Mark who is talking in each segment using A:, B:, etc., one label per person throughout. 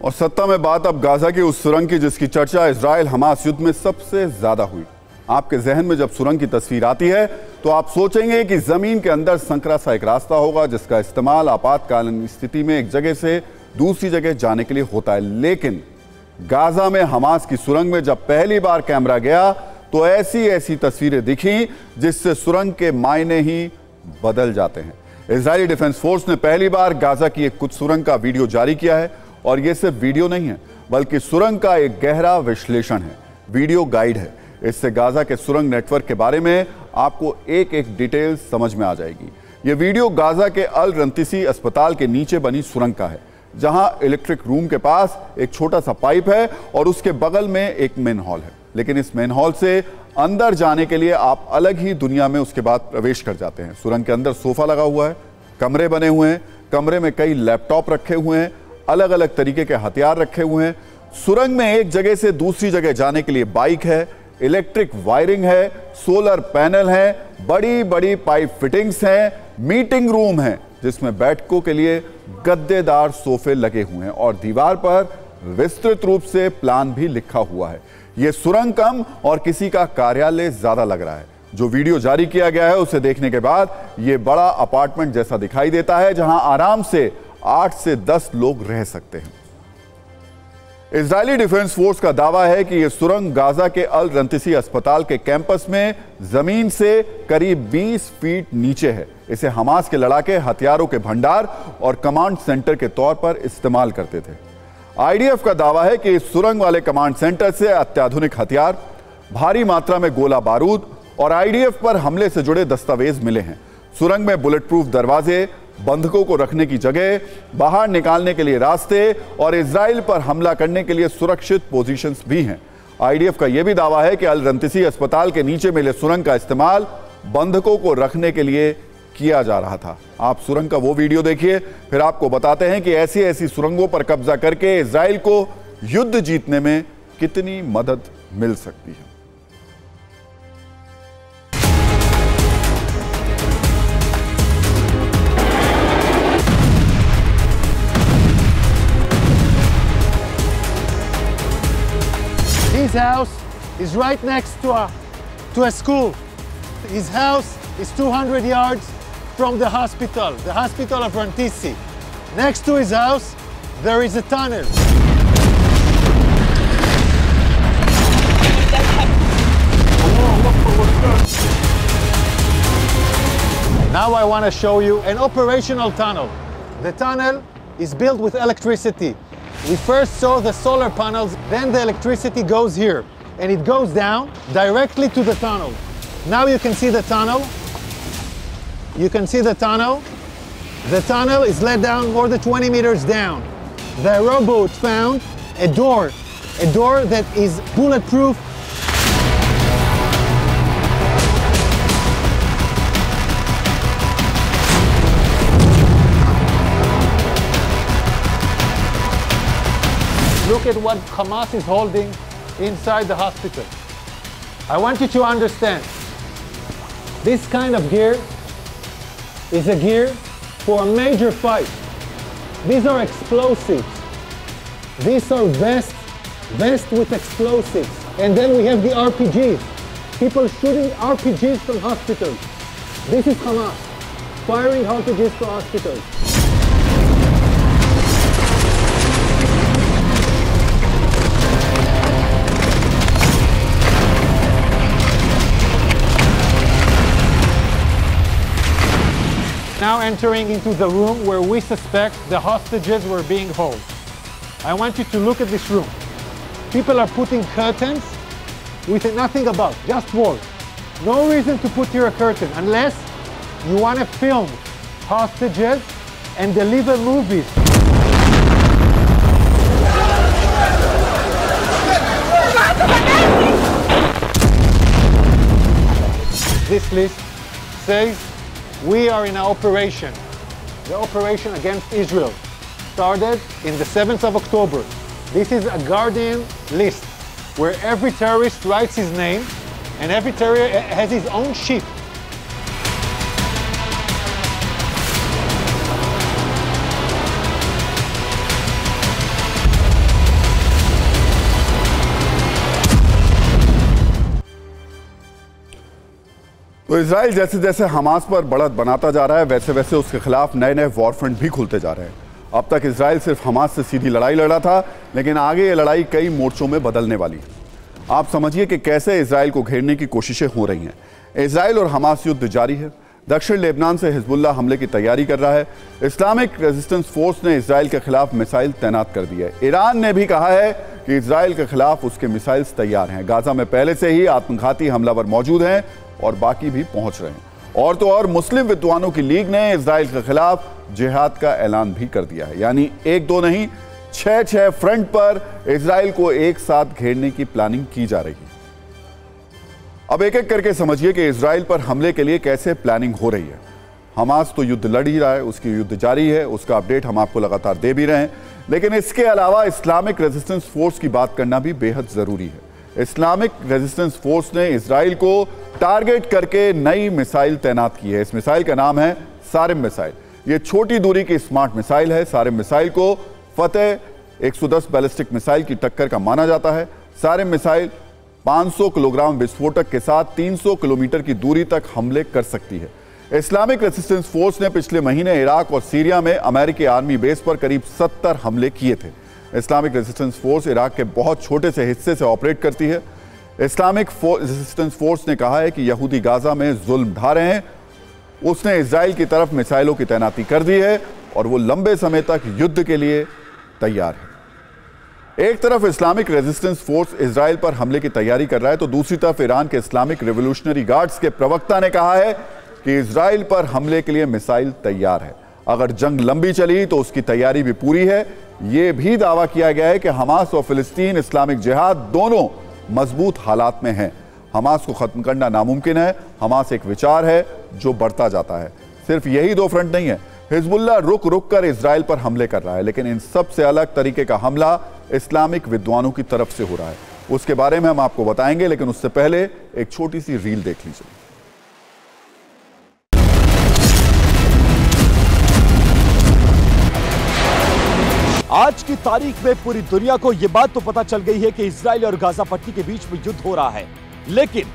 A: और सत्ता में बात अब गाजा की उस सुरंग की जिसकी चर्चा इसराइल हमास युद्ध में सबसे ज़्यादा हुई। आपके जहन में जब सुरंग की तस्वीर आती है तो आप सोचेंगे कि ज़मीन के अंदर संकरा सा एक रास्ता होगा जिसका इस्तेमाल आपातकालीन स्थिति में एक जगह से दूसरी जगह जाने के लिए होता है। लेकिन गाजा में हमास की सुरंग में जब पहली बार कैमरा गया तो ऐसी ऐसी तस्वीरें दिखी जिससे सुरंग के मायने ही बदल जाते हैं। इसराइली डिफेंस फोर्स ने पहली बार गाजा की एक कुछ सुरंग का वीडियो जारी किया है। और यह सिर्फ़ वीडियो नहीं है, बल्कि सुरंग का एक गहरा विश्लेषण है, वीडियो गाइड है। इससे गाजा के सुरंग नेटवर्क के बारे में आपको एक एक डिटेल समझ में आ जाएगी। यह वीडियो गाजा के अल रंतिसी अस्पताल के नीचे बनी सुरंग का है, जहाँ इलेक्ट्रिक रूम के पास एक छोटा सा पाइप है और उसके बगल में एक मेन हॉल है। लेकिन इस मेन हॉल से अंदर जाने के लिए आप अलग ही दुनिया में उसके बाद प्रवेश कर जाते हैं। सुरंग के अंदर सोफा लगा हुआ है, कमरे बने हुए हैं, कमरे में कई लैपटॉप रखे हुए हैं अलग अलग तरीके के हथियार रखे हुए हैं। सुरंग में एक जगह से दूसरी जगह जाने के लिए बाइक है, इलेक्ट्रिक वायरिंग है, सोलर पैनल है बड़ी बड़ी पाइप फिटिंग्स हैं, मीटिंग रूम है, जिसमें बैठकों के लिए गद्देदार सोफे लगे हुए हैं और दीवार पर विस्तृत रूप से प्लान भी लिखा हुआ है। यह सुरंग कम और किसी का कार्यालय ज़्यादा लग रहा है। जो वीडियो जारी किया गया है, उसे देखने के बाद यह बड़ा अपार्टमेंट जैसा दिखाई देता है, जहाँ आराम से आठ से दस लोग रह सकते हैं। इजरायली डिफेंस फोर्स का दावा है कि यह सुरंग गाजा के अल रंतिसी अस्पताल के कैंपस में ज़मीन से करीब 20 फीट नीचे है। इसे हमास के लड़ाके, हथियारों के भंडार और कमांड सेंटर के तौर पर इस्तेमाल करते थे। आईडीएफ का दावा है कि इस सुरंग वाले कमांड सेंटर से अत्याधुनिक हथियार, भारी मात्रा में गोला बारूद और आईडीएफ पर हमले से जुड़े दस्तावेज़ मिले हैं। सुरंग में बुलेट प्रूफ दरवाजे बंधकों को रखने की जगह, बाहर निकालने के लिए रास्ते और इसराइल पर हमला करने के लिए सुरक्षित पोजीशंस भी हैं। आईडीएफ का यह भी दावा है कि अल रंतिसी अस्पताल के नीचे मिले सुरंग का इस्तेमाल बंधकों को रखने के लिए किया जा रहा था। आप सुरंग का वो वीडियो देखिए, फिर आपको बताते हैं कि ऐसी ऐसी सुरंगों पर कब्जा करके इसराइल को युद्ध जीतने में कितनी मदद मिल सकती है।
B: His house is right next to a, to a school. His house is 200 yards from the hospital, the hospital of Rantisi. Next to his house, there is a tunnel. Now I want to show you an operational tunnel. The tunnel is built with electricity. We first saw the solar panels, then the electricity goes here, and it goes down directly to the tunnel. Now you can see the tunnel. You can see the tunnel. The tunnel is let down more than 20 meters down. The rowboat found a door, a door that is bulletproof Look at what Hamas is holding inside the hospital. I want you to understand this kind of gear is a gear for a major fight. These are explosives. These are vests, vests with explosives. And then we have the RPGs. People shooting RPGs from hospitals. This is Hamas, firing RPGs from hospitals. Now entering into the room where we suspect the hostages were being held. I want you to look at this room. People are putting curtains with nothing above, just walls. No reason to put here a curtain unless you want to film hostages and deliver movies. This list says we are in an operation. The operation against Israel started in the 7th of October. This is a Guardian list where every terrorist writes his name and every terrorist has his own sheet.
A: तो Israel जैसे जैसे Hamas पर बढ़त बनाता जा रहा है, वैसे वैसे उसके खिलाफ नए नए वॉर फ्रंट भी खुलते जा रहे हैं। अब तक इसराइल सिर्फ़ हमास से सीधी लड़ाई लड़ा था, लेकिन आगे ये लड़ाई कई मोर्चों में बदलने वाली है। आप समझिए कि कैसे इसराइल को घेरने की कोशिशें हो रही हैं। इसराइल और हमास युद्ध जारी है। दक्षिण लेबनान से हिजबुल्ला हमले की तैयारी कर रहा है। इस्लामिक रेजिस्टेंस फोर्स ने इसराइल के खिलाफ मिसाइल तैनात कर दी है। ईरान ने भी कहा है कि इसराइल के खिलाफ उसके मिसाइल्स तैयार हैं। गाजा में पहले से ही आत्मघाती हमलावर मौजूद हैं। और बाकी भी पहुँच रहे हैं। और तो और मुस्लिम विद्वानों की लीग ने इसराइल के खिलाफ जिहाद का ऐलान भी कर दिया है। यानी एक दो नहीं छह छह फ्रंट पर इसराइल को एक साथ घेरने की प्लानिंग की जा रही है। अब एक एक करके समझिए कि इसराइल पर हमले के लिए कैसे प्लानिंग हो रही है। हमास तो युद्ध लड़ ही रहा है, उसकी युद्ध जारी है, उसका अपडेट हम आपको लगातार दे भी रहे हैं। लेकिन इसके अलावा इस्लामिक रेजिस्टेंस फोर्स की बात करना भी बेहद ज़रूरी है। इस्लामिक रेजिस्टेंस फोर्स ने इसराइल को टारगेट करके नई मिसाइल तैनात की है। इस मिसाइल का नाम है सारिम मिसाइल। ये छोटी दूरी की स्मार्ट मिसाइल है। सारिम मिसाइल को फतेह 110 बैलिस्टिक मिसाइल की टक्कर का माना जाता है। सारिम मिसाइल 500 किलोग्राम विस्फोटक के साथ 300 किलोमीटर की दूरी तक हमले कर सकती है। इस्लामिक रेसिस्टेंस फोर्स ने पिछले महीने इराक और सीरिया में अमेरिकी आर्मी बेस पर करीब 70 हमले किए थे। इस्लामिक रेजिस्टेंस फोर्स इराक के बहुत छोटे से हिस्से से ऑपरेट करती है। इस्लामिक रेजिस्टेंस फोर्स ने कहा है कि यहूदी गाजा में जुल्म ढा रहे हैं। उसने इसराइल की तरफ़ मिसाइलों की तैनाती कर दी है और वो लंबे समय तक युद्ध के लिए तैयार है। एक तरफ़ इस्लामिक रेजिस्टेंस फोर्स इसराइल पर हमले की तैयारी कर रहा है तो दूसरी तरफ़ ईरान के इस्लामिक रेवोल्यूशनरी गार्ड्स के प्रवक्ता ने कहा है कि इसराइल पर हमले के लिए मिसाइल तैयार है। अगर जंग लंबी चली तो उसकी तैयारी भी पूरी है। यह भी दावा किया गया है कि हमास और फिलिस्तीन इस्लामिक जिहाद दोनों मज़बूत हालात में हैं। हमास को खत्म करना नामुमकिन है, हमास एक विचार है जो बढ़ता जाता है। सिर्फ़ यही दो फ्रंट नहीं है हिजबुल्ला रुक रुक कर इसराइल पर हमले कर रहा है, लेकिन इन सबसे अलग तरीके का हमला इस्लामिक विद्वानों की तरफ़ से हो रहा है। उसके बारे में हम आपको बताएँगे, लेकिन उससे पहले एक छोटी सी रील देख लीजिए।
C: आज की तारीख में पूरी दुनिया को यह बात तो पता चल गई है कि इसराइल और गाजा पट्टी के बीच में युद्ध हो रहा है। लेकिन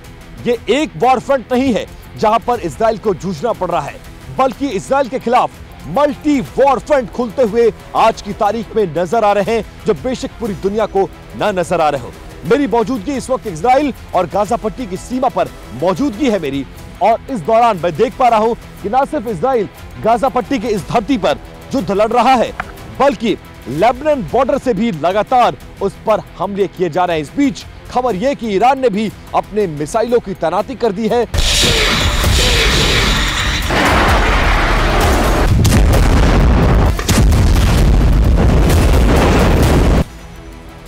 C: ये एक वॉर फ्रंट नहीं है जहाँ पर इसराइल को जूझना पड़ रहा है, बल्कि इसराइल के खिलाफ मल्टी वॉर फ्रंट खुलते हुए आज की तारीख में नज़र आ रहे हैं, जो बेशक पूरी दुनिया को न नज़र आ रहे हो। मेरी मौजूदगी इस वक्त इसराइल और गाजा पट्टी की सीमा पर मौजूदगी है मेरी, और इस दौरान मैं देख पा रहा हूँ कि ना सिर्फ़ इसराइल गाजा पट्टी की इस धरती पर युद्ध लड़ रहा है, बल्कि लेबनन बॉर्डर से भी लगातार उस पर हमले किए जा रहे हैं इस बीच खबर यह कि ईरान ने भी अपने मिसाइलों की तैनाती कर दी है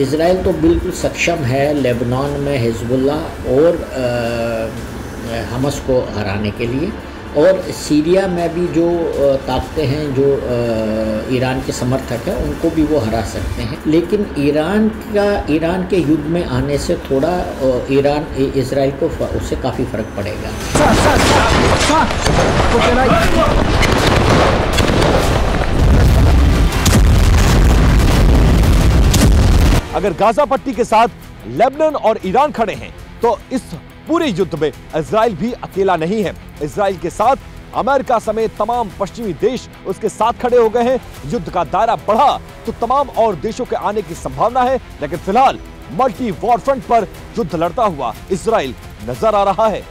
D: इसराइल तो बिल्कुल सक्षम है लेबनान में हिजबुल्ला और हमस को हराने के लिए और सीरिया में भी जो ताकतें हैं जो ईरान के समर्थक हैं उनको भी वो हरा सकते हैं लेकिन ईरान का ईरान के युद्ध में आने से थोड़ा ईरान इसराइल को उससे काफ़ी फ़र्क पड़ेगा
C: अगर गाजा पट्टी के साथ लेबनान और ईरान खड़े हैं तो इस पूरे युद्ध में इसराइल भी अकेला नहीं है। इसराइल के साथ अमेरिका समेत तमाम पश्चिमी देश उसके साथ खड़े हो गए हैं। युद्ध का दायरा बढ़ा तो तमाम और देशों के आने की संभावना है, लेकिन फ़िलहाल मल्टी वॉर फ्रंट पर युद्ध लड़ता हुआ इसराइल नज़र आ रहा है।